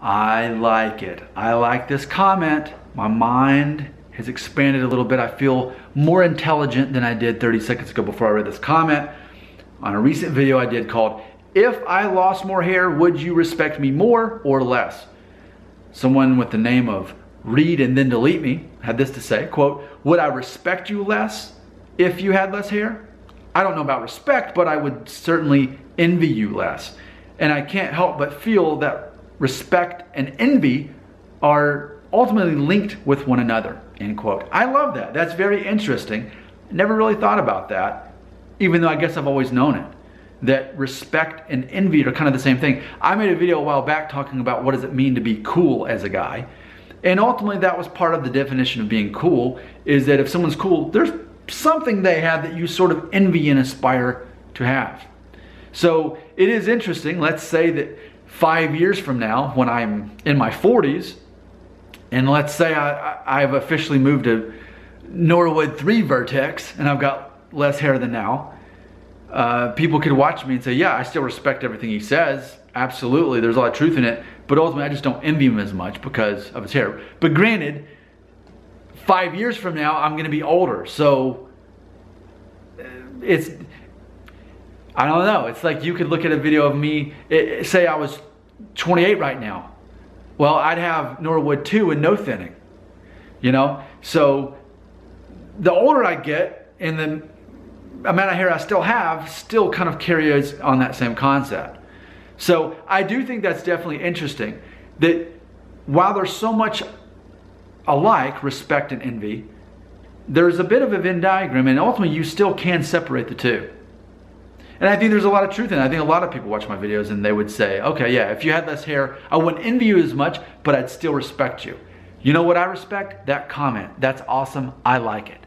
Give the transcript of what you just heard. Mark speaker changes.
Speaker 1: I like it. I like this comment. My mind has expanded a little bit. I feel more intelligent than I did 30 seconds ago before I read this comment on a recent video I did called, If I Lost More Hair, Would You Respect Me More or Less? Someone with the name of Read and Then Delete Me had this to say, quote, Would I respect you less if you had less hair? I don't know about respect, but I would certainly envy you less. And I can't help but feel that respect and envy are ultimately linked with one another, end quote. I love that. That's very interesting. Never really thought about that, even though I guess I've always known it. That respect and envy are kind of the same thing. I made a video a while back talking about what does it mean to be cool as a guy. And ultimately that was part of the definition of being cool, is that if someone's cool, there's something they have that you sort of envy and aspire to have. So it is interesting. Let's say that five years from now, when I'm in my 40s, and let's say I, have officially moved to Norwood 3 Vertex and I've got less hair than now, uh, people could watch me and say, yeah, I still respect everything he says. Absolutely, there's a lot of truth in it. But ultimately, I just don't envy him as much because of his hair. But granted, five years from now, I'm going to be older. So uh, it's, I don't know. It's like you could look at a video of me, it, say I was 28 right now. Well, I'd have Norwood 2 and no thinning, you know? So the older I get and the amount of hair I still have still kind of carries on that same concept. So I do think that's definitely interesting that while there's so much alike, respect and envy, there's a bit of a Venn diagram and ultimately you still can separate the two. And I think there's a lot of truth in it. I think a lot of people watch my videos and they would say, okay, yeah, if you had less hair, I wouldn't envy you as much, but I'd still respect you. You know what I respect? That comment. That's awesome. I like it.